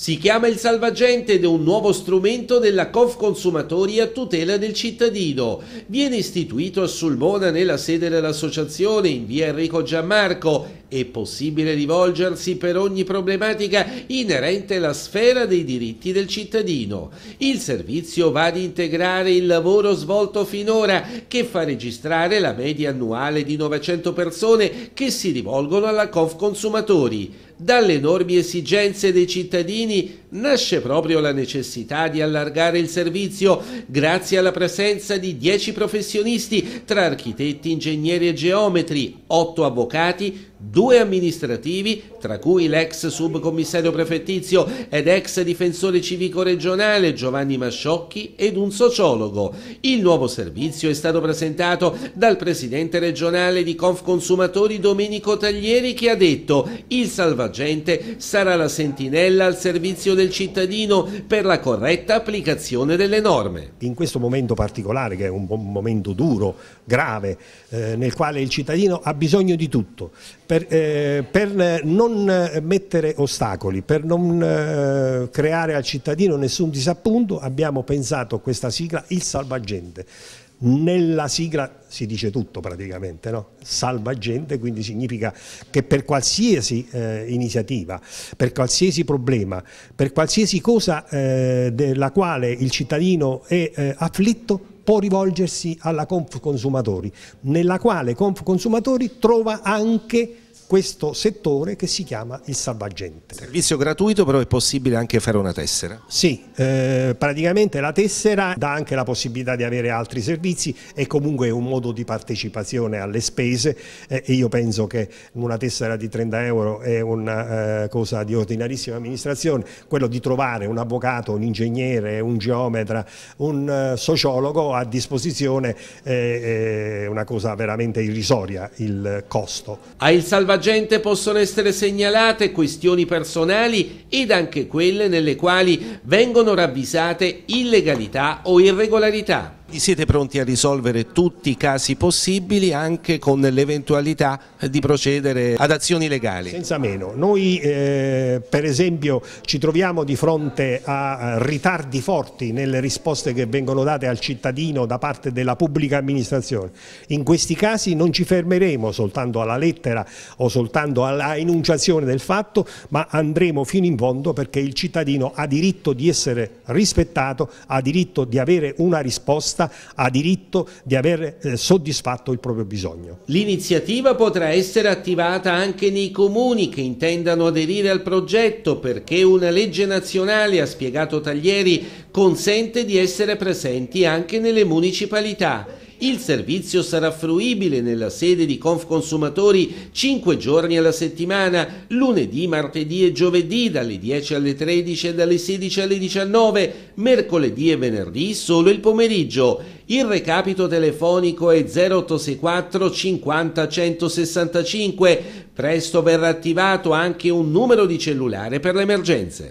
Si chiama il salvagente ed è un nuovo strumento della Confconsumatori a tutela del cittadino. Viene istituito a Sulmona nella sede dell'associazione in via Enrico Giammarco. È possibile rivolgersi per ogni problematica inerente alla sfera dei diritti del cittadino. Il servizio va ad integrare il lavoro svolto finora che fa registrare la media annuale di 900 persone che si rivolgono alla Confconsumatori. Dalle enormi esigenze dei cittadini nasce proprio la necessità di allargare il servizio grazie alla presenza di 10 professionisti tra architetti, ingegneri e geometri, 8 avvocati, due amministrativi, tra cui l'ex subcommissario prefettizio ed ex difensore civico regionale Giovanni Masciocchi ed un sociologo. Il nuovo servizio è stato presentato dal presidente regionale di Confconsumatori Domenico Taglieri che ha detto il salvagente sarà la sentinella al servizio del cittadino per la corretta applicazione delle norme. In questo momento particolare, che è un momento duro, grave, eh, nel quale il cittadino ha bisogno di tutto, per, eh, per non mettere ostacoli, per non eh, creare al cittadino nessun disappunto, abbiamo pensato a questa sigla il salvagente. Nella sigla si dice tutto praticamente, no? salvagente, quindi significa che per qualsiasi eh, iniziativa, per qualsiasi problema, per qualsiasi cosa eh, della quale il cittadino è eh, afflitto, può rivolgersi alla Conf Consumatori, nella quale Conf Consumatori trova anche questo settore che si chiama il salvagente. Servizio gratuito però è possibile anche fare una tessera? Sì, eh, praticamente la tessera dà anche la possibilità di avere altri servizi e comunque è un modo di partecipazione alle spese eh, e io penso che una tessera di 30 euro è una eh, cosa di ordinarissima amministrazione, quello di trovare un avvocato, un ingegnere, un geometra, un eh, sociologo a disposizione è una cosa veramente irrisoria il costo. A il salvagente gente possono essere segnalate questioni personali ed anche quelle nelle quali vengono ravvisate illegalità o irregolarità. Siete pronti a risolvere tutti i casi possibili anche con l'eventualità di procedere ad azioni legali? Senza meno. Noi eh, per esempio ci troviamo di fronte a ritardi forti nelle risposte che vengono date al cittadino da parte della pubblica amministrazione. In questi casi non ci fermeremo soltanto alla lettera o soltanto alla enunciazione del fatto, ma andremo fino in fondo perché il cittadino ha diritto di essere rispettato, ha diritto di avere una risposta richiesta ha diritto di aver eh, soddisfatto il proprio bisogno. L'iniziativa potrà essere attivata anche nei comuni che intendano aderire al progetto perché una legge nazionale, ha spiegato Taglieri, consente di essere presenti anche nelle municipalità il servizio sarà fruibile nella sede di Confconsumatori 5 giorni alla settimana, lunedì, martedì e giovedì dalle 10 alle 13 e dalle 16 alle 19, mercoledì e venerdì solo il pomeriggio. Il recapito telefonico è 0864 50 165. Presto verrà attivato anche un numero di cellulare per le emergenze.